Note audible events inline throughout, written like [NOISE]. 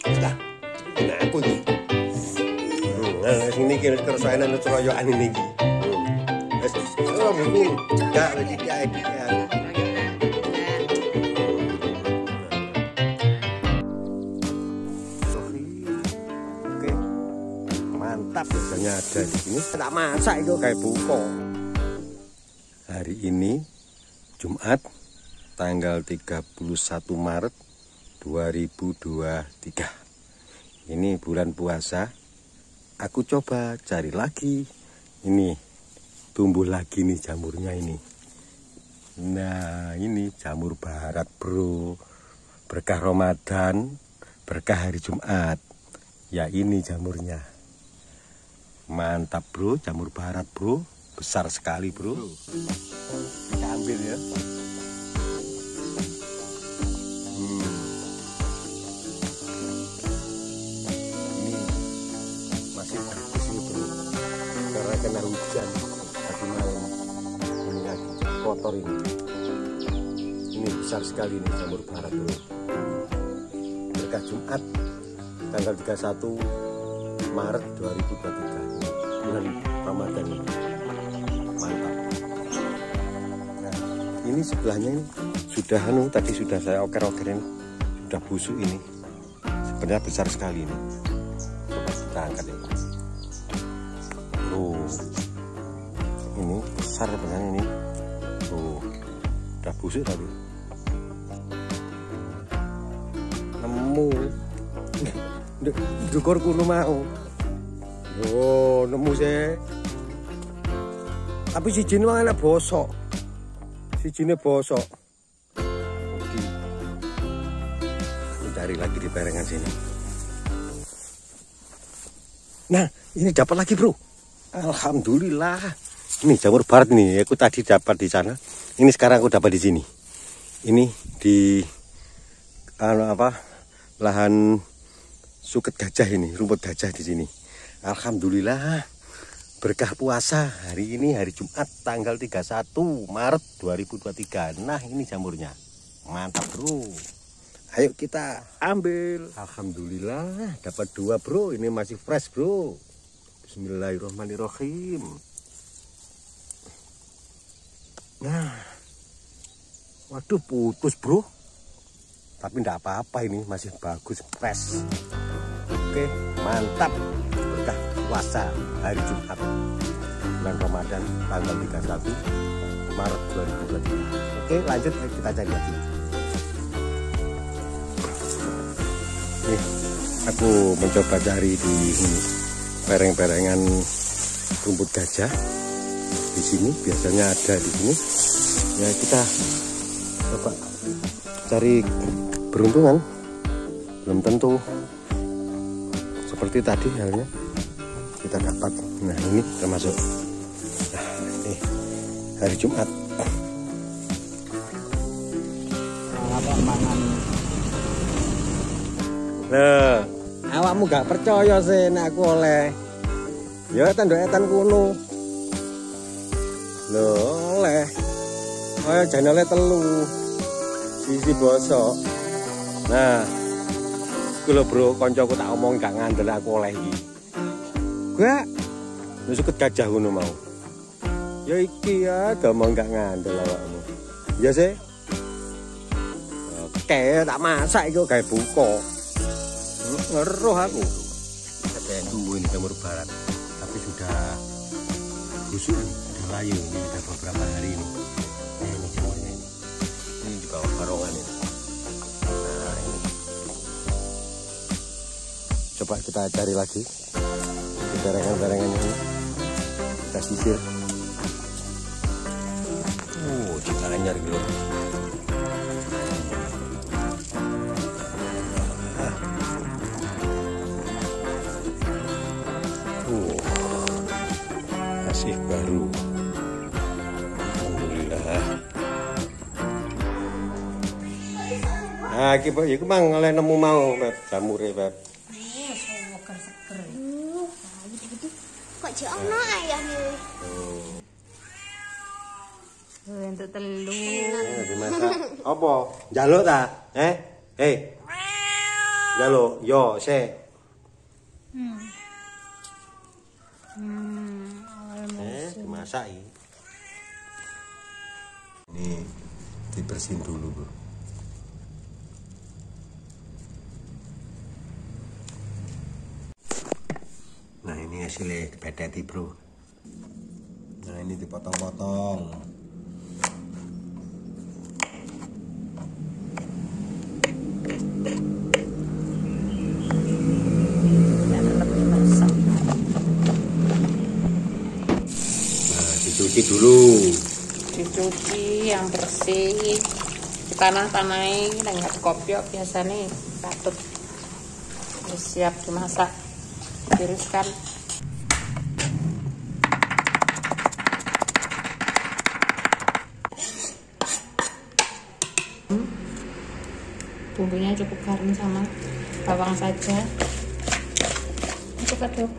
Lah, ini aku iki. Hmm, nah, sini kira kersainan ceroyokan ini iki. Hmm. Wes, buku. Gak, lagi kayak gitu. Oke, mantap biasanya ada di sini. Tak masak itu kayak buko. Hari ini Jumat tanggal 31 Maret 2023. Ini bulan puasa. Aku coba cari lagi. Ini tumbuh lagi nih jamurnya ini. Nah, ini jamur barat, Bro. Berkah Ramadan, berkah hari Jumat. Ya ini jamurnya. Mantap, Bro, jamur barat, Bro. Besar sekali, Bro. Kita ambil ya. Besar sekali nih jamur barat bro berkah Jumat tanggal 31 Maret 2023 ini bulan Ramadan ini. Mantap. Nah ini sebelahnya ini sudah anu tadi sudah saya oker-okerin sudah busuk ini. Sebenarnya besar sekali ini. Coba kita angkat ya tuh. Ini besar benar ini. Tuh. Udah busuk tapi nemu dukur kuno mau oh nemu sih tapi si jin enak bosok si jinnya bosok cari lagi di perengan sini Nah, ini dapat lagi, Bro. Alhamdulillah. Ini jamur barat nih, aku tadi dapat di sana. Ini sekarang aku dapat di sini. Ini di anu apa? Lahan suket gajah ini, rumput gajah di sini. Alhamdulillah. Berkah puasa hari ini hari Jumat tanggal 31 Maret 2023. Nah, ini jamurnya. Mantap, Bro. Ayo kita ambil. Alhamdulillah dapat dua bro. Ini masih fresh bro. Bismillahirrahmanirrahim. Nah, waduh putus bro. Tapi tidak apa-apa ini masih bagus fresh. Oke mantap. Berkah puasa hari Jumat bulan Ramadan tanggal 31 Maret 2023. Oke lanjut kita cari lagi. Nih, aku mencoba cari di pereng-perengan rumput gajah di sini biasanya ada di sini ya kita coba cari beruntungan belum tentu seperti tadi halnya kita dapat nah ini termasuk nah, ini hari Jumat Lah, awakmu gak percaya sih nek aku oleh. Ya tanduk-etan kuno. Lho, oleh. Kaya jane oleh telu. Sisi bosok. Nah, iku lho bro, koncoku tak omong gak ngandel aku oleh iki. Gak. Lu suket gajah ngono mau. Ya iki ya, gampang gak ngandel awakmu. Ya sih. Oke, tak masak iku gawe buka. ngeruh aku ada yang tumbuh ini jamur barat tapi sudah busuk ini sudah layu ini sudah beberapa hari ini nah ini jamurnya ini ini di bawah barongan ini coba kita cari lagi di barengan-barengannya ini kita sisir oh kita anyar gitu Oh, masih baru. Alhamdulillah. Nah, iki Pak, iku mang oleh nemu mau Beb, jamure Beb. Kok jek ono ayah nih? Eh, untuk telu Eh, dimasak. [LAUGHS] Apa? Njaluk ta? Eh? Ya lo, yo, se. Hmm. Hmm, awal Eh, dimasak. Ini dibersihin dulu, Bro. Nah, ini hasilnya dipeteti, Bro. Nah, ini dipotong-potong. Nah, dicuci dulu. Dicuci yang bersih. Ditanah-tanahi dengan kopiok biasanya patut siap dimasak. Tiriskan. bumbunya cukup garam sama bawang saja. Cukup aduk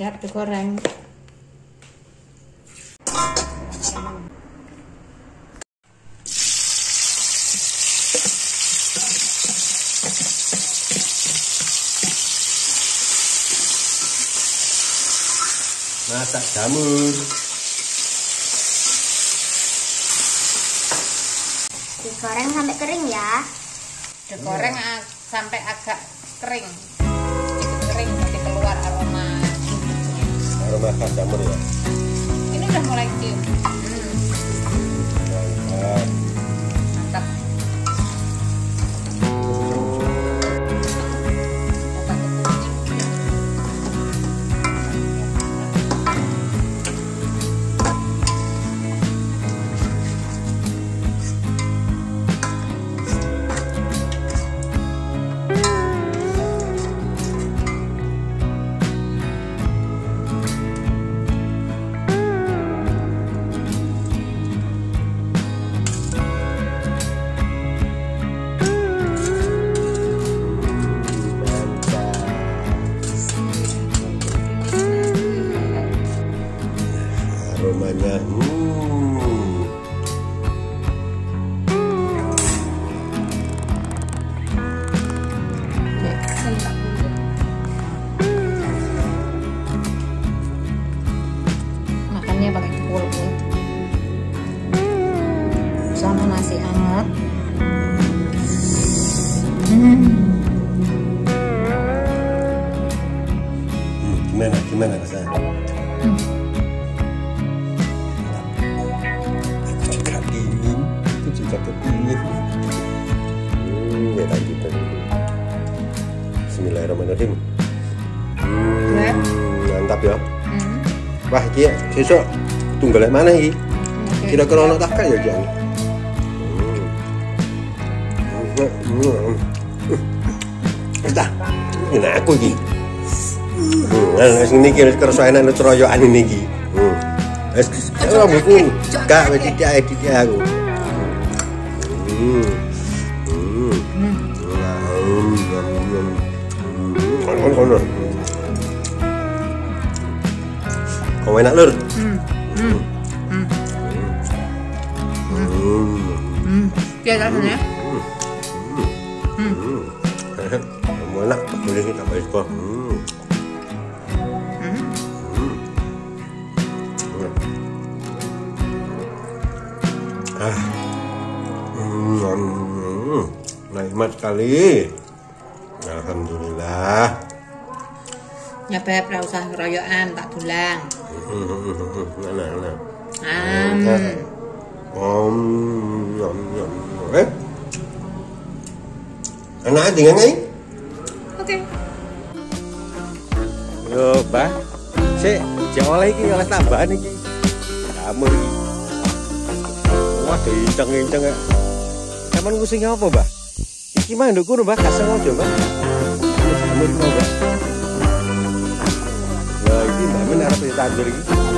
siap digoreng Masak jamur. Digoreng sampai kering ya. digoreng a- sampai agak kering Sedikit kering jadi keluar aroma. Aroma khas jamur ya. ini udah mulai cium hmm. Hmm, Gimana? Gimana rasanya? Aku juga ingin. Aku juga kepingin. Hmm, ya tak gitu. Bismillahirrahmanirrahim. Hmm, Ya. mantap ya. Hmm. Wah, iki sesuk tunggal mana iki? Kira-kira ono takal ya, Jang? Hmm. Hmm. Dah. Ini aku iki. Hmm, nah, wis ngene iki wis kerasa enak nek ceroyokan ini iki. Hmm. Wis rambutku gak wis aku. Hmm. Hmm. Hmm. Kono kono. Kau enak lur. Hmm. Hmm. Hmm. Hmm. Hmm. Biar rasanya. Hmm. Kamu enak, boleh kita balik kok. Hmm. Hmm. Hmm. Ah. Hmm. Nikmat sekali. Alhamdulillah. Ya beb, ra usah royokan tak dulang. Hmm. Enak, enak. Am. Om, yum, yum. Eh? Enak aja nggak Yo, Mbah. Sik, jek oleh iki oleh tambahan iki. Kamu iki. Wah, diinceng-inceng ya. Sampeyan ngusingi apa, Mbah? Iki mah nduk kono, Mbah, aja, Mbah. Kamu iki Mbah. Ya, iki Mbah men arep ditandur iki.